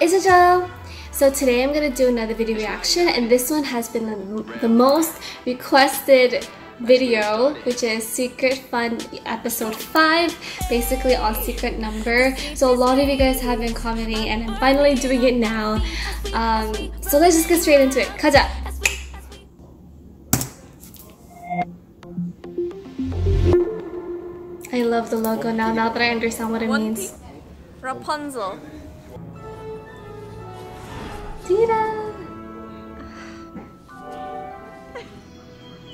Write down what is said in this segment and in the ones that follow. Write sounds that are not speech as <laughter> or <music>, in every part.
it's a Joe. So today I'm gonna do another video reaction and this one has been the, the most requested video which is Secret Fun episode 5 basically on secret number so a lot of you guys have been commenting and I'm finally doing it now um, so let's just get straight into it 가자! I love the logo now now that I understand what it means Rapunzel. Dita!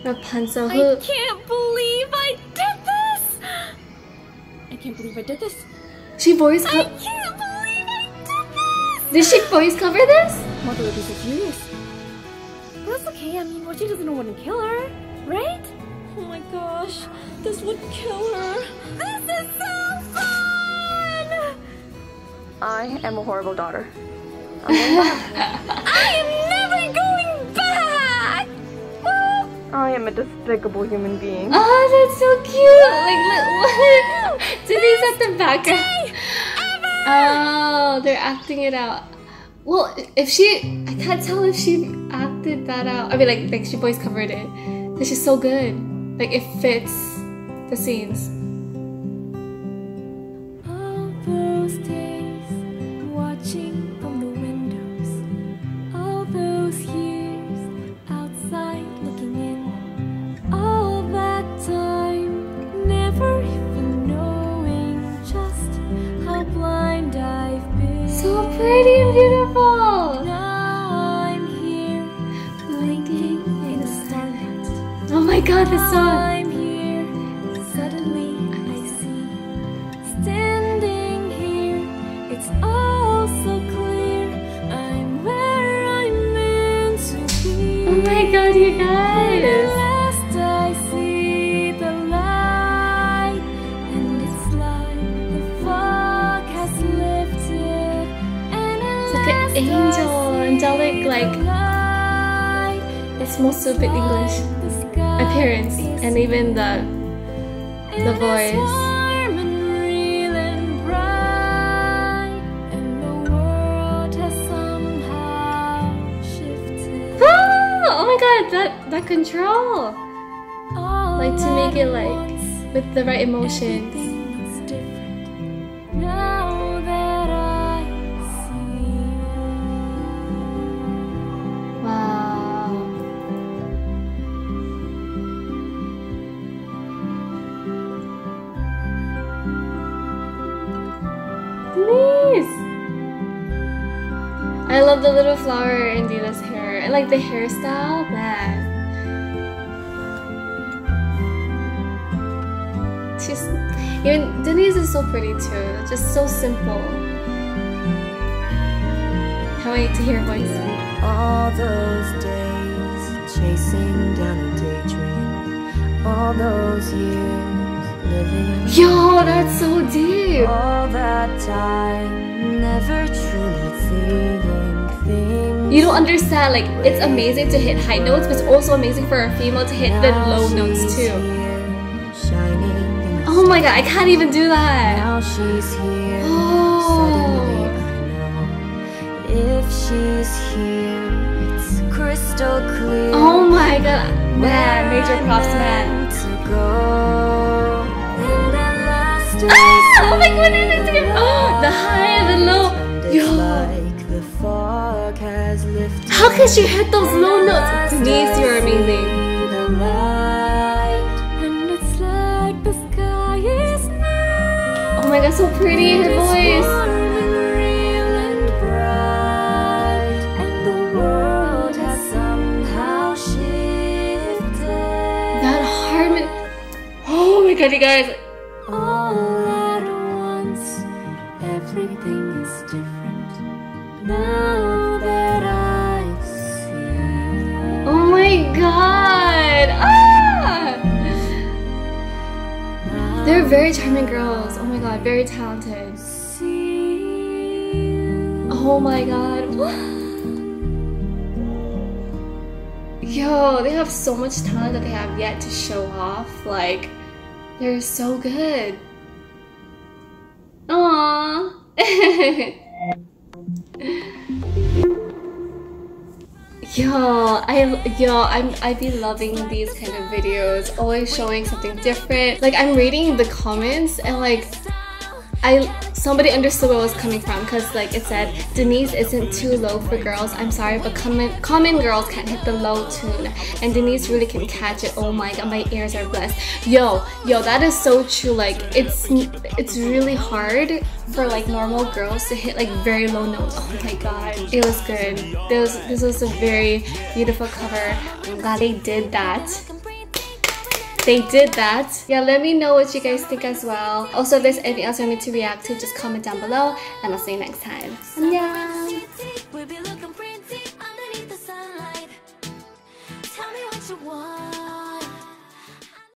Rapunzel I can't believe I did this! I can't believe I did this. she voice I can't believe I did did she voice cover this? this! Mother would be so furious. But that's okay, I mean, Roshi doesn't know what to kill her, right? Oh my gosh, this would kill her. This is so fun! I am a horrible daughter. Back. I am never going back! I am a despicable human being. Oh, that's so cute! Like, look? <laughs> Denise at the background. Oh, they're acting it out. Well, if she, I can't tell if she acted that out. I mean, like, like she voice covered it. This is so good. Like, it fits the scenes. Pretty and beautiful. Now I'm here blinking in the starlight. Oh my god, this song. I'm here, suddenly I see. Standing here, it's all so clear. I'm where I'm meant to be. Oh my god, you guys. Angel, angelic, like. It's most stupid English appearance and even the the voice. Oh my god, that that control. Like, to make it, like, With the right emotions. Nice. I love the little flower in Dita's hair. I like the hairstyle, man. She's even Denise is so pretty too. Just so simple. Can't wait to hear her voice. All those days chasing down a daydream. All those years. Yo, that's so deep. All that time never truly feeling things. You don't understand, like, it's amazing to hit high notes, but it's also amazing for a female to hit the low notes too. here, shining oh in the Oh my god, I can't even do that. Now she's here. Oh. Suddenly I know if she's here, it's crystal clear. Oh my god, man, major props, man. Oh it's again. Oh, the high and the low. Yo, like the fog has how can she hit those low notes? Denise, you're amazing. The light. And it's like the sky is now. Oh my god, so pretty, her voice. Warm and real and bright. And the world has somehow shifted. That harmony. Oh my god, you guys. All at once, everything is different. Now that I see. Oh my god. Ah! They're very charming girls. Oh my god, very talented. Oh my god. <gasps> Yo, they have so much talent that they have yet to show off. Like, they're so good. <laughs> Yo, I yo, I'm I be loving these kind of videos. Always showing something different. Like I'm reading the comments and like I somebody understood where I was coming from because like it said Denise isn't too low for girls. I'm sorry, but common common girls can't hit the low tune, and Denise really can catch it. Oh my god, my ears are blessed. Yo, yo, that is so true. Like it's it's really hard for like normal girls to hit like very low notes. Oh my god, it was good. This this was a very beautiful cover. I'm glad they did that they did that. Yeah, let me know what you guys think as well. Also, if there's anything else you want me to react to, just comment down below and I'll see you next time. 안녕!